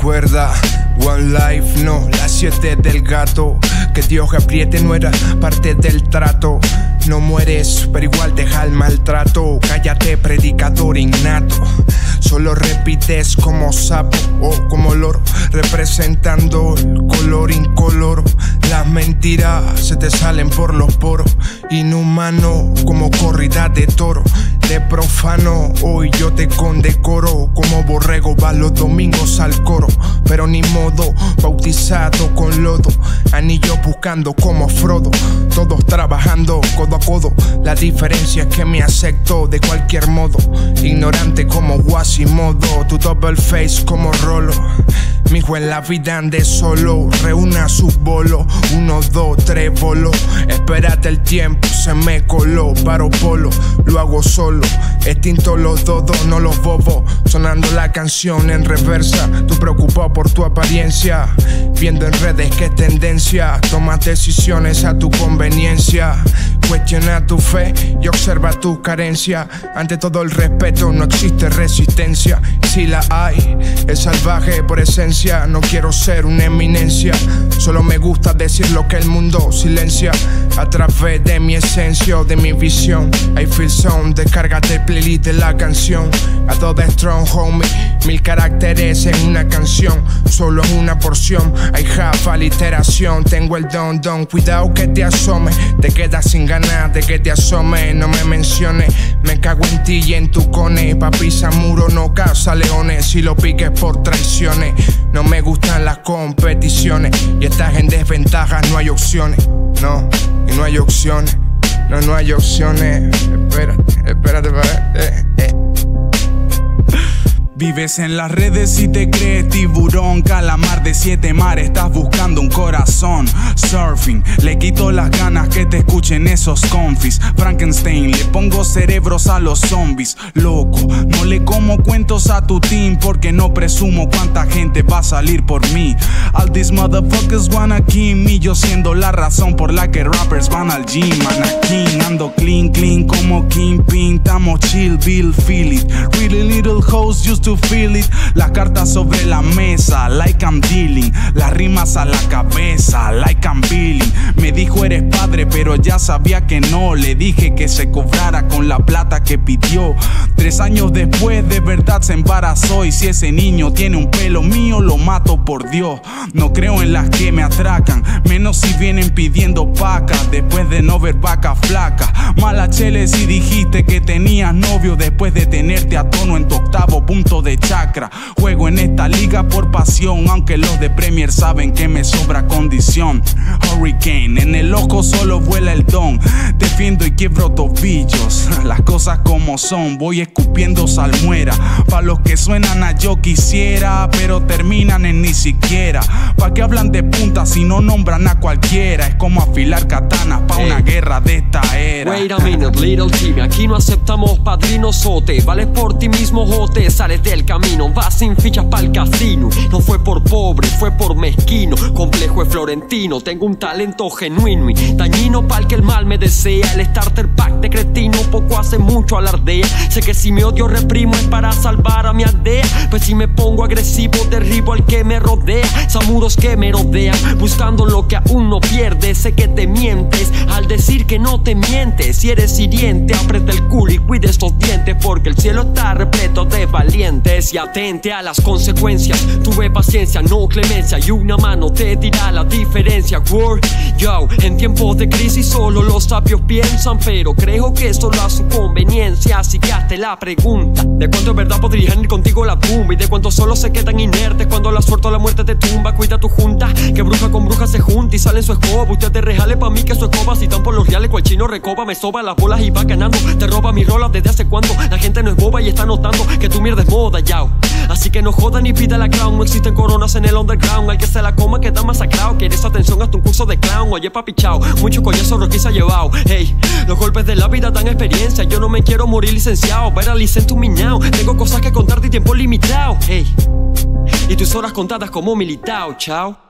Recuerda, One Life, no, las siete del gato. Que Dios apriete no era parte del trato. No mueres, pero igual deja el maltrato. Cállate, predicador innato. Solo repites como sapo o como loro, representando el color incoloro. Las mentiras se te salen por los poros. Inhumano como corrida de toro. Profano, hoy yo te condecoro. Como borrego va los domingos al coro. Pero ni modo, bautizado con lodo. Anillo buscando como Frodo. Todos trabajando codo a codo. La diferencia es que me acepto de cualquier modo. Ignorante como Guasimodo. Tu double face como Rolo. Mi hijo en la vida ande solo, reúna su bolo. Uno, dos, tres bolo. Espérate el tiempo, se me coló. Paro polo, lo hago solo. Extinto los dodos, no los bobos. Sonando la canción en reversa. Tú preocupado por tu apariencia. Viendo en redes es tendencia. Tomas decisiones a tu conveniencia. Cuestiona tu fe y observa tu carencia. Ante todo el respeto no existe resistencia. Si la hay, es salvaje por esencia. No quiero ser una eminencia. Solo me gusta decir lo que el mundo silencia. A través de mi esencia o de mi visión. I feel sound, descárgate el playlist de la canción. A todo strong homie, mil caracteres en una canción. Solo es una porción. I have aliteración. Tengo el don, don. Cuidado que te asome. Te quedas sin ganas de que te asome. No me menciones. Me cago en ti y en tu cone. Papi muro no casa leones. Si lo piques por traiciones. No me gustan las competiciones y estás en desventaja, no hay opciones. No, y no hay opciones. No, no hay opciones. Espérate, espérate, eh, eh. Vives en las redes y te crees tiburón, calamar de siete mares, estás buscando un corazón. Surfing, le quito las ganas que te escuchen esos confis. Frankenstein, le pongo cerebros a los zombies. Loco, no le como cuentos a tu team porque no presumo cuánta gente va a salir por mí. All these motherfuckers wanna kill me, yo siendo la razón por la que rappers van al gym. Anakin, ando clean, chill, Bill, feel it. Really little hoes used to feel it. Las cartas sobre la mesa, like I'm dealing. Las rimas a la cabeza, like I'm billing. Me dijo eres padre, pero ya sabía que no. Le dije que se cobrara con la plata que pidió. Tres años después, de verdad se embarazó. Y si ese niño tiene un pelo mío, lo mato por Dios. No creo en las que me atracan, menos si vienen pidiendo pacas. Después de no ver vaca flaca. Mala chele si dijiste que tenías novio después de tenerte a tono en tu octavo punto de chakra. Juego en esta liga por pasión, aunque los de Premier saben que me sobra condición. Hurricane, en el ojo solo vuela el don. Defiendo y quiebro tobillos. Las cosas como son, voy escupiendo salmuera. Pa' los que suenan a yo quisiera, pero terminan en ni siquiera. Pa' que hablan de punta si no nombran a cualquiera. Es como afilar katanas pa' una guerra de esta era. Wait a minute, little Timmy. Aquí no aceptamos padrinos te Vales por ti mismo, jote. Sales del camino, vas sin fichas pa'l casino. No fue por pobre, fue por mezquino. Complejo es florentino, tengo un talento genuino y dañino pa'l que el desea. El starter pack de cretino poco hace mucho alardea. Sé que si me odio reprimo es para salvar a mi aldea. Pues si me pongo agresivo derribo al que me rodea. Samuros que me rodean, buscando lo que aún no pierde. Sé que te mientes al decir que no te mientes. Si eres hiriente, aprieta el culo y cuide estos dientes. Porque el cielo está repleto de valientes y atente a las consecuencias. Tuve paciencia, no clemencia y una mano te dirá la diferencia. Word, yo, en tiempos de crisis solo los sabios piensan, pero creo que solo a su conveniencia. Así que hazte la pregunta: ¿de cuánto en verdad podrían ir contigo la tumba? Y de cuánto solo se quedan inertes cuando la suerte o la muerte te tumba. Cuida tu junta, que bruja con bruja se junta y sale en su escoba. Usted te rejale pa' mí que su escoba, si tan por los reales, cual chino recoba, me soba las bolas y va ganando. Te roba mi rola desde hace cuando la gente no es boba y está notando que tu mierda es moda, yao. Así que no joda ni pida la crown, no existen coronas en el underground. Al que se la coma queda masacrado. Quieres atención hasta un curso de clown. Oye, papi, chao, mucho coñazo Rocky se Hey, los golpes de la vida dan experiencia. Yo no me quiero morir licenciado. Ver a tu miñao. Tengo cosas que contarte y tiempo limitado. Y tus horas contadas como militado, chao.